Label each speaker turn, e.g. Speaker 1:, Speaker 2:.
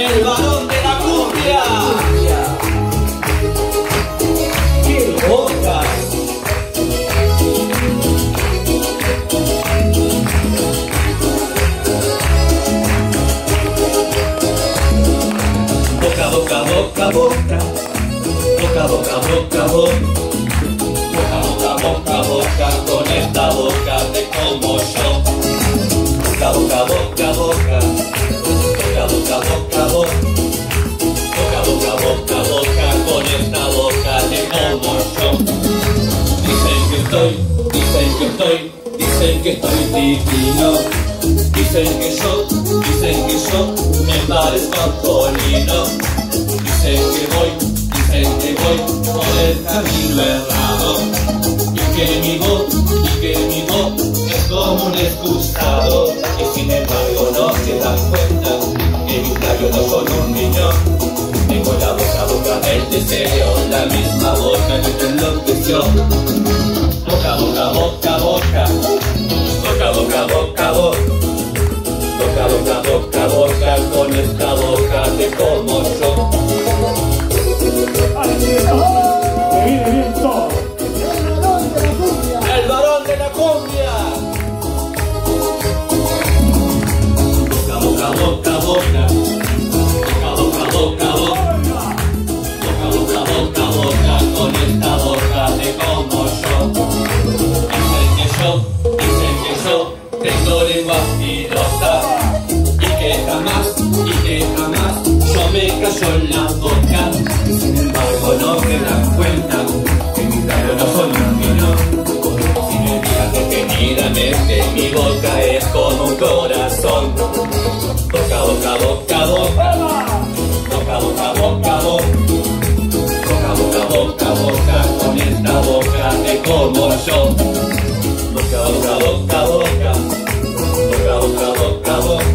Speaker 1: El varón de la cumbia. ¡Qué boca! Boca, boca, boca, boca. Boca, boca, boca, boca. Boca, boca, boca, boca. Con esta boca te como yo. Boca, boca, boca. Boca, que estoy, dicen que estoy divino. Dicen que yo, dicen que yo me parezco a Polino. Dicen que voy, dicen que voy por el camino errado. Y que mi voz, y que mi voz es como un excusado. Y sin embargo no se dan cuenta que mis labios no son un niño. Tengo la boca, boca del deseo, la misma boca que te enloqueció. Boca, boca, boca. Boca, boca, boca, boca. Boca, boca, boca, con esta boca te como jamás, y que jamás yo me callo en la boca. Sin embargo no se dan cuenta que mis labios no son un vino. Si me miras detenidamente mi boca es como un corazón. Boca, boca, boca, boca. Boca, boca, boca, boca. Boca, boca, boca, boca, con esta boca te como yo. Boca, boca, boca, boca. Boca, boca, boca, boca.